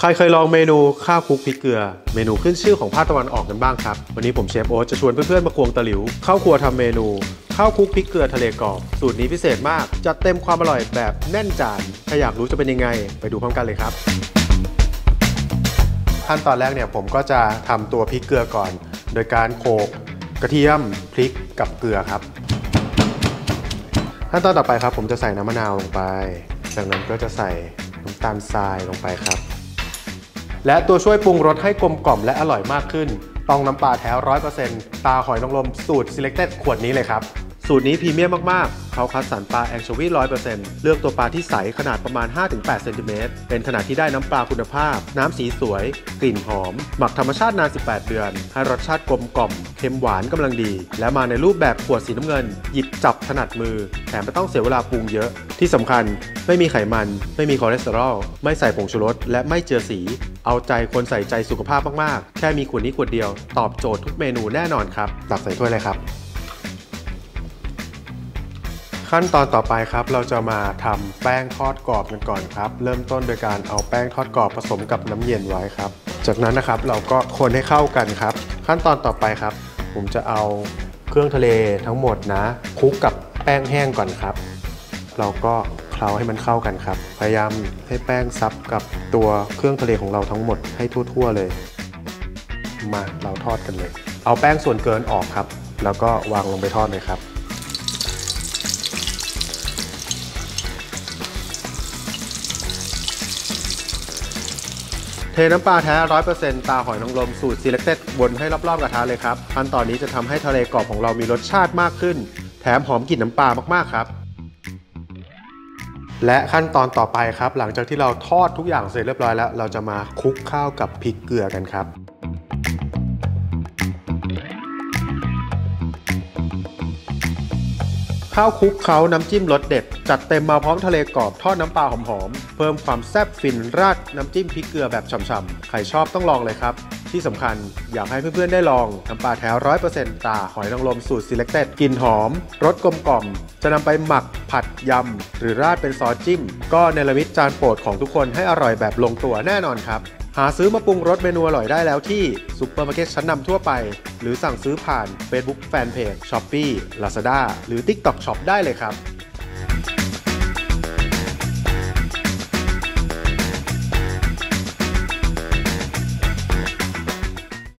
ใครเคยลองเมนูข้าวคลุกพริกเกลือ เมนูขึ้นชื่อของภาคตะวันออกกันบ้างครับ วันนี้ผมเชฟโอ๊ตจะชวนเพื่อนๆมาควงตะหลิวเข้าครัวทำเมนูข้าวคลุกพริกเกลือทะเลกรอบสูตรนี้พิเศษมาก จัดเต็มความอร่อยแบบแน่นจานถ้าอยากรู้จะเป็นยังไง ไปดูพร้อมกันเลยครับ ขั้นตอนแรกเนี่ยผมก็จะทำตัวพริกเกลือก่อน โดยการโขลกกระเทียมพริกกับเกลือครับ ขั้นตอนต่อไปครับ ผมจะใส่น้ำมะนาวลงไป จากนั้นก็จะใส่น้ำตาลทรายลงไปครับ และตัวช่วยปรุงรสให้กลมกล่อมและอร่อยมากขึ้น ต้องน้ำปลาแท้ร้อยเปอร์เซ็นต์ตาหอยนางรมสูตร selected ขวดนี้เลยครับ สูตรนี้พรีเมียมมากๆ เขาคัดสรรปลาแองโชวีร้อยเปอร์เซ็นต์เลือกตัวปลาที่ใสขนาดประมาณ 5-8เซนติเมตรเป็นขนาดที่ได้น้ำปลาคุณภาพ น้ำสีสวย กลิ่นหอม หมักธรรมชาตินาน 18 เดือน ให้รสชาติกลมกล่อม เค็มหวานกำลังดี และมาในรูปแบบขวดสีน้ำเงิน หยิบจับถนัดมือ แถมไม่ต้องเสียเวลาปรุงเยอะ ที่สำคัญไม่มีไขมัน ไม่มีคอเลสเตอรอล ไม่ใส่ผงชูรส และไม่เจือสี เอาใจคนใส่ใจสุขภาพมากๆ แค่มีขวดนี้ขวดเดียว ตอบโจทย์ทุกเมนูแน่นอนครับ ตักใส่ถ้วยเลยครับ ขั้นตอนต่อไปครับ เราจะมาทำแป้งทอดกรอบกันก่อนครับ เริ่มต้นโดยการเอาแป้งทอดกรอบผสมกับน้ำเย็นไว้ครับ จากนั้นนะครับเราก็คนให้เข้ากันครับ ขั้นตอนต่อไปครับ ผมจะเอาเครื่องทะเลทั้งหมดนะคลุกกับแป้งแห้งก่อนครับ เราก็เคล้าให้มันเข้ากันครับ พยายามให้แป้งซับกับตัวเครื่องทะเลของเราทั้งหมดให้ทั่วๆเลย มาเราทอดกันเลย เอาแป้งส่วนเกินออกครับ แล้วก็วางลงไปทอดเลยครับ เทน้ำปลาแท้ 100%ตาหอยนางรมสูตร selected วนให้รอบๆกระทะเลยครับขั้นตอนนี้จะทำให้ทะเลกรอบของเรามีรสชาติมากขึ้น แถมหอมกลิ่นน้ำปลามากๆครับและขั้นตอนต่อไปครับ หลังจากที่เราทอดทุกอย่างเสร็จเรียบร้อยแล้ว เราจะมาคลุกข้าวกับพริกเกลือกันครับ ข้าวคลุกเขาน้ำจิ้มรสเด็ด จัดเต็มมาพร้อมทะเลกรอบทอดน้ำปลาหอมๆ เพิ่มความแซ่บฟินราดน้ำจิ้มพริกเกลือแบบฉ่ำๆ ใครชอบต้องลองเลยครับ ที่สำคัญอยากให้เพื่อนๆได้ลอง น้ำปลาแท้ร้อยเปอร์เซ็นต์ตราหอยนางรมสูตร selected กลิ่นหอมรสกลมกล่อม จะนำไปหมักผัดยำหรือราดเป็นซอสจิ้ม ก็เนรมิตจานโปรดของทุกคนให้อร่อยแบบลงตัวแน่นอนครับ หาซื้อมาปรุงรสเมนูอร่อยได้แล้วที่ซุปเปอร์มาร์เก็ตชั้นนำทั่วไป หรือสั่งซื้อผ่าน Facebook Fanpage Shopee Lazada หรือ TikTok Shop ได้เลยครับ